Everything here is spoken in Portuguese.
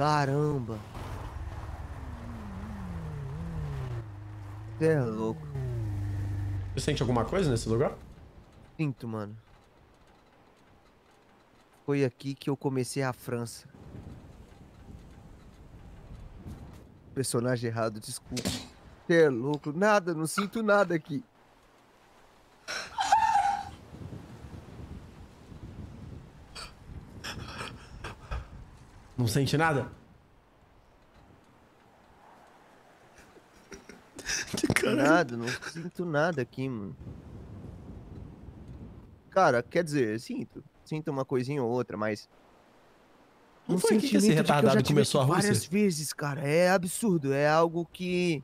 Caramba. Você é louco. Você sente alguma coisa nesse lugar? Sinto, mano. Foi aqui que eu comecei a França. Personagem errado, desculpa. Você é louco. Nada, não sinto nada aqui. Não sente nada? Nada, não sinto nada aqui, mano. Cara, quer dizer, sinto. Sinto uma coisinha ou outra, mas. Não um foi aqui que esse sentimento retardado tive começou a Rússia? Várias vezes, cara. É absurdo. É algo que